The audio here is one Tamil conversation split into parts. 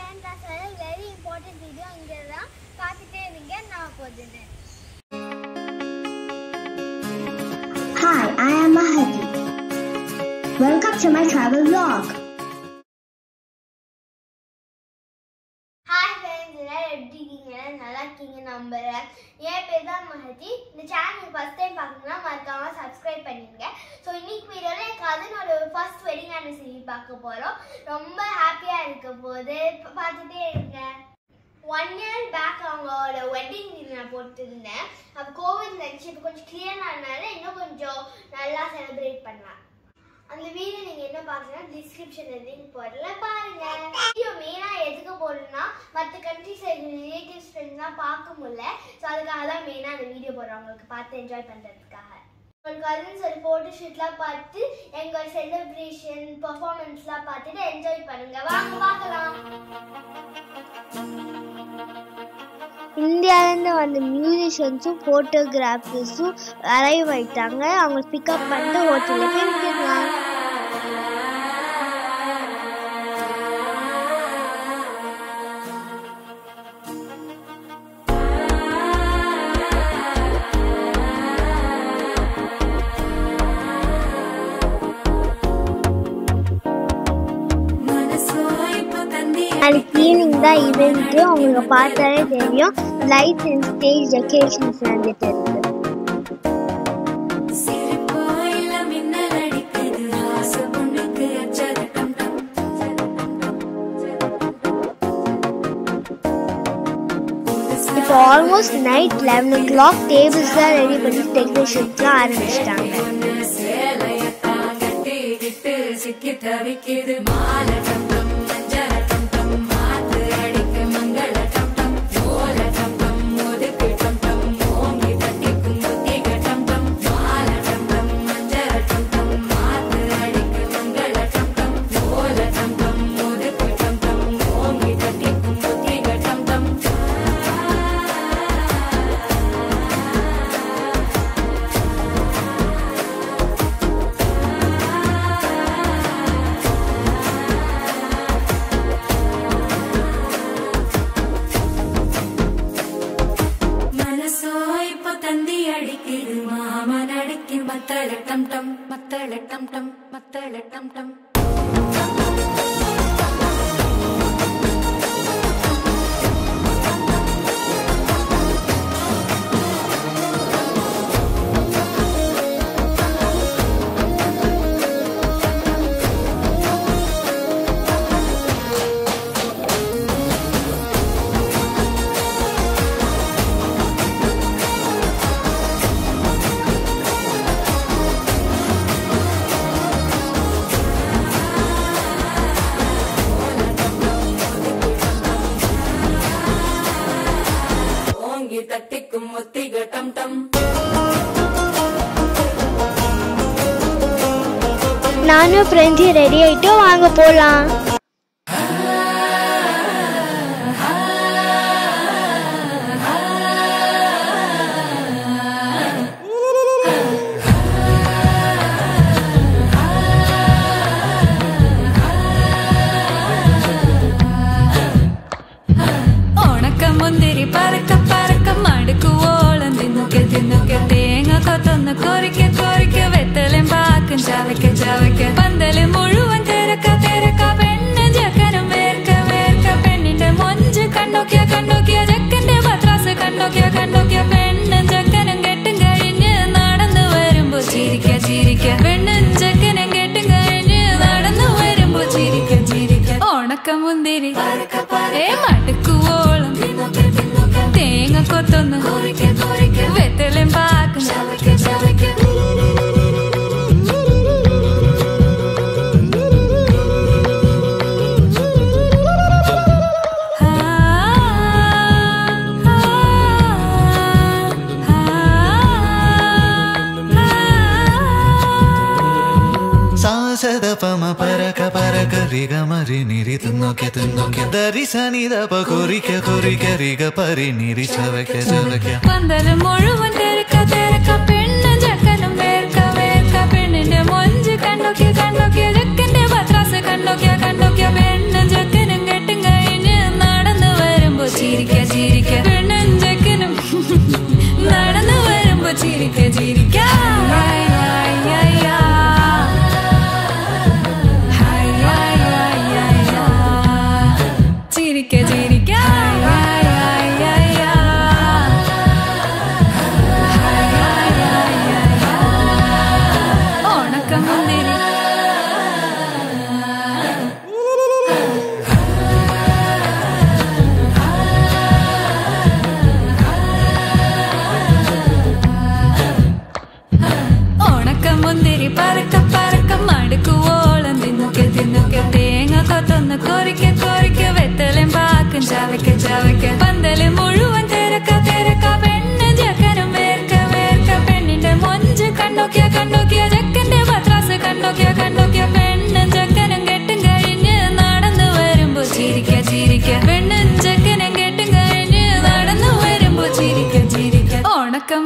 சொல்ல வெரி இம்பார்ட்டன்ட் வீடியோ இங்கே தான் பார்த்துட்டே இருங்க. நான் போதுன்னு Hi, I am Mahati. Welcome to my travel vlog. Hi friends எல்லாரும் எப்படி இருக்கீங்க? நல்லா இருக்கீங்க நம்புறேன். என் பேர் தான் மஹதி இந்த சேனல் ஃபர்ஸ்ட் டைம் பார்க்கணும்னா மறக்காம சப்ஸ்கிரைப் பண்ணிடுங்க பார்க்க போகிறோம் ரொம்ப ஹாப்பியாக இருக்க போது. பார்த்துட்டே இருங்க. ஒன் இயர் பேக் அவங்களோட வெட்டிங் நான் போட்டிருந்தேன். அப்போ கோவிட் இருந்துச்சு இப்போ கொஞ்சம் கிளியர் ஆனதுனால இன்னும் கொஞ்சம் நல்லா செலிப்ரேட் பண்ணலாம். அந்த வீடியோ நீங்க என்ன பாக்குறீங்கன்னா டிஸ்கிரிப்ஷன்ல லிங்க் போடல பாருங்க. வீடியோ மெயினா எதுக்கு போடணும்னா மற்ற கண்ட்ரிஸ் ரிலேட்டிவ்ஸ் ஃப்ரெண்ட்ஸ்லாம் பார்க்க முடியல. ஸோ அதுக்காக தான் மெயினா அந்த வீடியோ போடுறோம். உங்களுக்கு பார்த்து என்ஜாய் பண்றதுக்காக. ஒரு கசின்ஸ் ஒரு ஃபோட்டோ ஷூட்லாம் பார்த்து எங்கள் செலிப்ரேஷன் பர்ஃபார்மன்ஸ்லாம் பார்த்துட்டு என்ஜாய் பண்ணுங்க. வாங்க பார்க்கலாம். இந்தியாவிலேருந்து வந்த மியூசிஷியன்ஸும் ஃபோட்டோகிராஃபர்ஸும் அரைவ் ஆயிட்டாங்க. அவங்க பிக்கப் பண்ணிட்டு ஹோட்டலுக்கு போய் ஈவினிங் இருந்து உங்களுக்கு பார்த்தாலே தெரியும் லைட்ஸ் அண்ட் ஸ்டேஜ் டெக்கரேஷன்ஸ் வந்துட்டு இருக்கு இப்போ almost night eleven o'clock டேபிள்ஸ்லாம் ரெடி பண்ணி டெக்கரேஷன்ஸ்லாம் ஆரம்பிச்சிட்டாங்க சிக்கி தவிக்குது மாலை அடிக்கு மத்தள டம் டம் மத்தள டம் டம் மத்தள டம் வட்டம் நானும் பிரெஞ்சு ரெடி ஆயிட்டு வாங்க போலாம். பறக்க തിന്നുക്കെ തേങ്ങ കൊത്തൊന്ന് കൊറിക്ക കൊറിക്ക. വെത്തലും പാക്കും ചവയ്ക്ക ചവയ്ക്ക പന്തൽ മുഴുവൻ തിരക്ക തിരക്ക. പെണ്ണ് ജക്കനും വേർക്ക വേർക്ക. പെണ്ണിന്റെ മൊഞ്ച് കണ്ടോക്കിയ കണ്ടോക്കിയ ജക്കന്റെ പത്രാസ് കണ്ടോക്കിയ കണ്ടോക്കിയ പെണ്ണും ജക്കനും കെട്ടും കഴിഞ്ഞ് നടന്നു വരുമ്പോ ചിരിക്ക ചിരിക്ക. പെണ്ണും ജക്കനും കെട്ടും കഴിഞ്ഞ് നടന്നു വരുമ്പോ ചിരിക്ക ചിരിക്ക. ഉണക്ക മുന്തിരി ഏ മടുക്കുവോളം തേങ്ങ കൊത്തൊന്ന് വെത്തലും പാക്കും പമ പരക പരക രിക മരിനിരി തിന്നൊക്കെ തിന്നൊക്കെ. ദരിശനിത പൊറിക്ക കൊറിക്ക രിക പരിനിരി ചവയ്ക്ക ചവയ്ക്ക. മുഴുവൻ തിരക്ക തിരക്ക പെണ്ണ ചക്കനും പെണ്ണിന്റെ മൊഞ്ച് കണ്ണൊക്കെ കണ്ണൊക്കെ കണ്ണൊക്കെ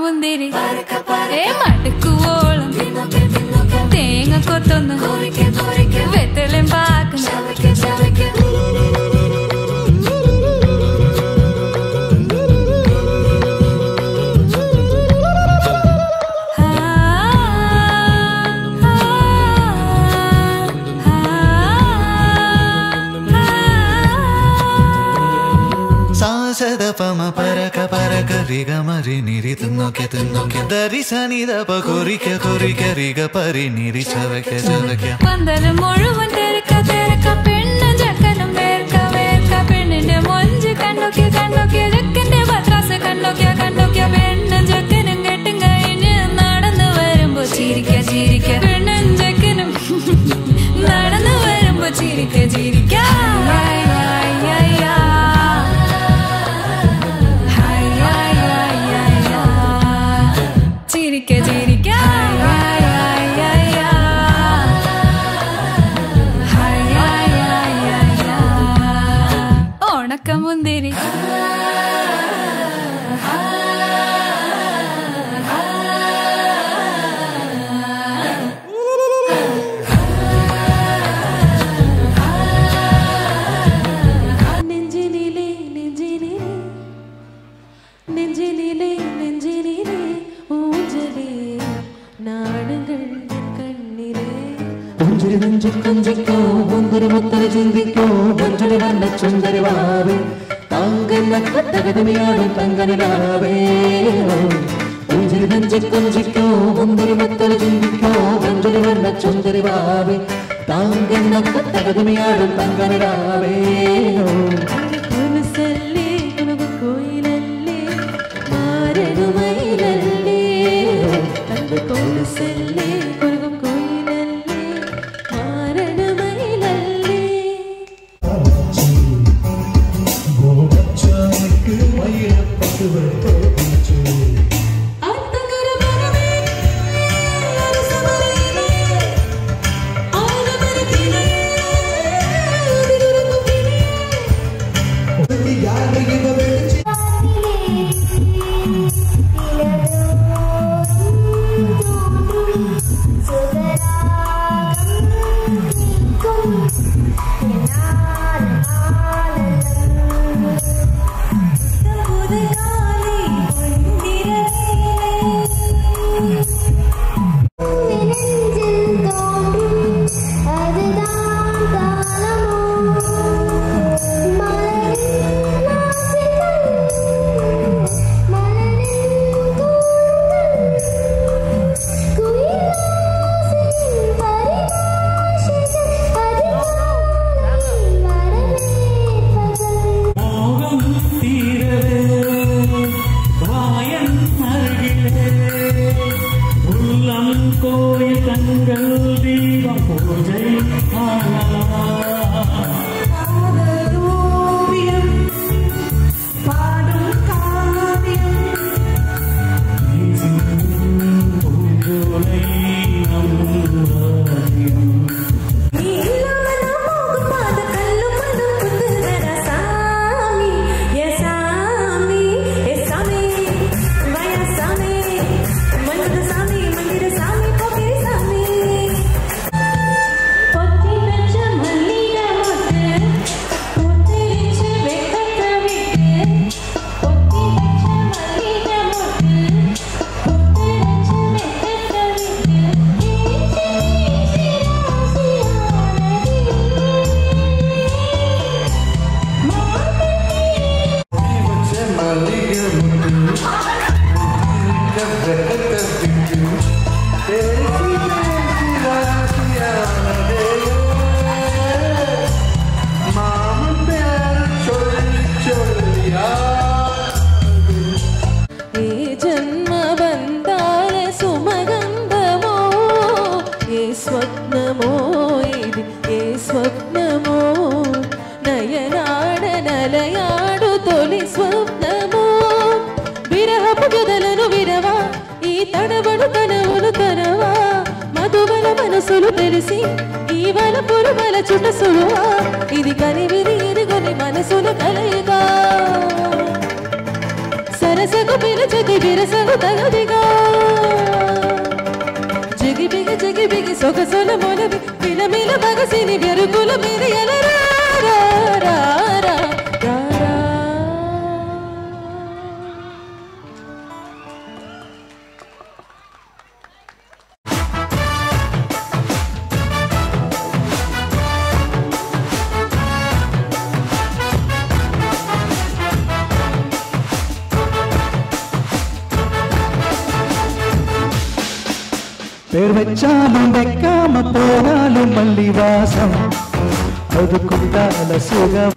മുന്തിരി മടുക്കുവോളം. തേങ്ങ കൊത്തൊന്ന്. വെത്തലും പാക്കും വരുമ്പോ ചിരിക്ക ചിരിക്ക. നടന്നു വരുമ്പോ ചിരിക്ക. 느껴지 പുഞ്ചിരി നെഞ്ചിൽ കൊഞ്ചിക്കോ മുന്തിരി മുത്തരി ചിന്തിക്കോ മഞ്ചുരി വന്ന ചുന്ദരി വാവേ താങ്കല്ല കട്ടകതമിയാടും തങ്കനിലാവേ പുഞ്ചിരി നെഞ്ചിൽ കൊഞ്ചിക്കോ മുന്തിരി മുത്തരി ചിന്തിക്കോ മഞ്ചുരി വന്ന ചുന്ദരി വാവേ താങ്കല്ല കട്ടകതമിയാടും തങ്കനിലാവേ చుట సులువా? ఇది కనివిని ఇరుగొని మనసుల కలయిక. సరసకు పిలచకి విరసకు తగదిగా. జిగిబిగి జిగిబిగి సొగసుల வச்சாலும் வைக்காம போனாலும் மல்லி வாசம் அதுக்குண்டான சுகம்.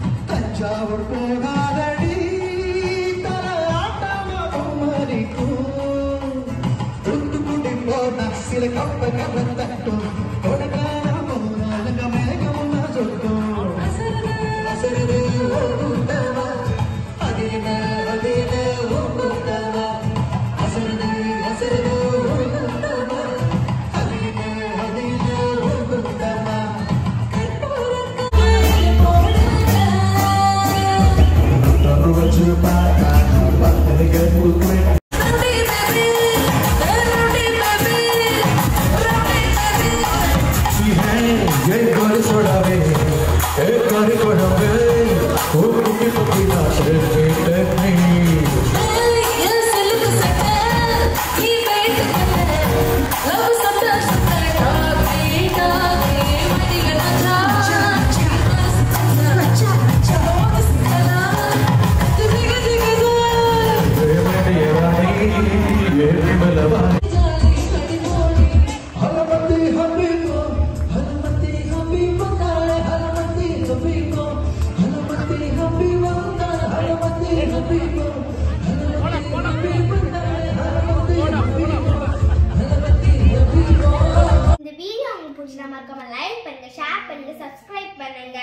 மறக்காம லைக் பண்ணுங்க ஷேர் பண்ணுங்க சப்ஸ்கிரைப் பண்ணுங்க.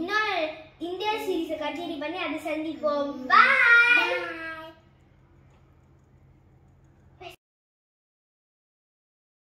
இன்னொரு இந்தியா சீரிஸை கண்டினியூ பண்ணி அதை சந்திப்போம். பாய்